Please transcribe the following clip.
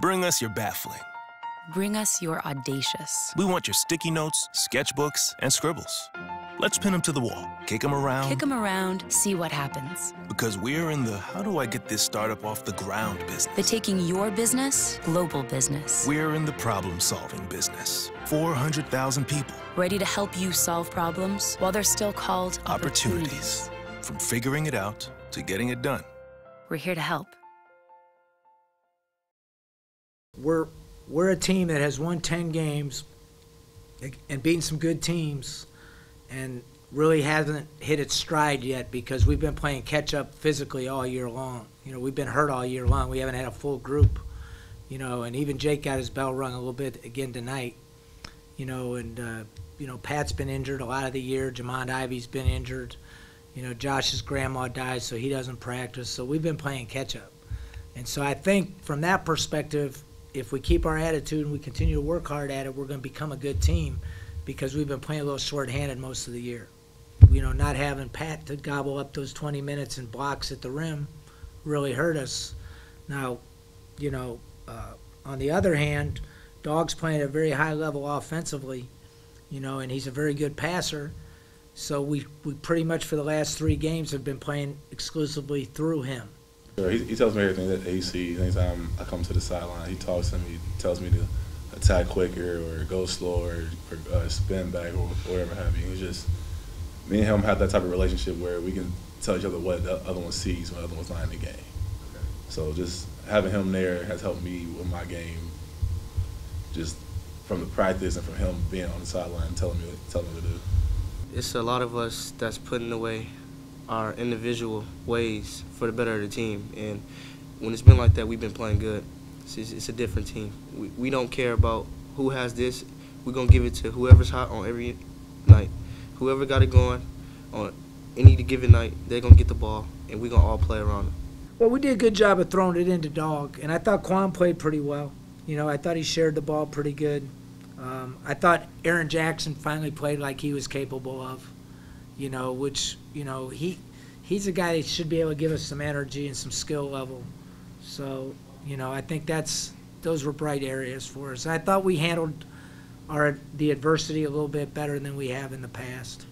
Bring us your baffling. Bring us your audacious. We want your sticky notes, sketchbooks, and scribbles. Let's pin them to the wall, kick them around. Kick them around, see what happens. Because we're in the how do I get this startup off the ground business. The taking your business, global business. We're in the problem solving business. 400,000 people. Ready to help you solve problems while they're still called opportunities. opportunities. From figuring it out to getting it done. We're here to help. We're we're a team that has won 10 games and beaten some good teams and really hasn't hit its stride yet because we've been playing catch up physically all year long. You know, we've been hurt all year long. We haven't had a full group. You know, and even Jake got his bell rung a little bit again tonight. You know, and uh, you know Pat's been injured a lot of the year. Jimond Ivey's been injured. You know, Josh's grandma died, so he doesn't practice. So we've been playing catch up. And so I think from that perspective, if we keep our attitude and we continue to work hard at it, we're going to become a good team because we've been playing a little short-handed most of the year. You know, not having Pat to gobble up those 20 minutes and blocks at the rim really hurt us. Now, you know, uh, on the other hand, Dog's playing at a very high level offensively, you know, and he's a very good passer. So we, we pretty much for the last three games have been playing exclusively through him. He, he tells me everything that he sees. Anytime I come to the sideline, he talks to me, tells me to attack quicker or go slower or, uh, spin back or whatever have you. He's just me and him have that type of relationship where we can tell each other what the other one sees when the other one's not in the game. Okay. So just having him there has helped me with my game. Just from the practice and from him being on the sideline telling me telling me what to do. It's a lot of us that's putting away our individual ways for the better of the team. And when it's been like that, we've been playing good. It's, it's a different team. We, we don't care about who has this. We're going to give it to whoever's hot on every night. Whoever got it going on any given night, they're going to get the ball, and we're going to all play around it. Well, we did a good job of throwing it into Dog, and I thought Kwan played pretty well. You know, I thought he shared the ball pretty good. Um, I thought Aaron Jackson finally played like he was capable of you know, which you know he he's a guy that should be able to give us some energy and some skill level. So you know, I think that's those were bright areas for us. I thought we handled our the adversity a little bit better than we have in the past.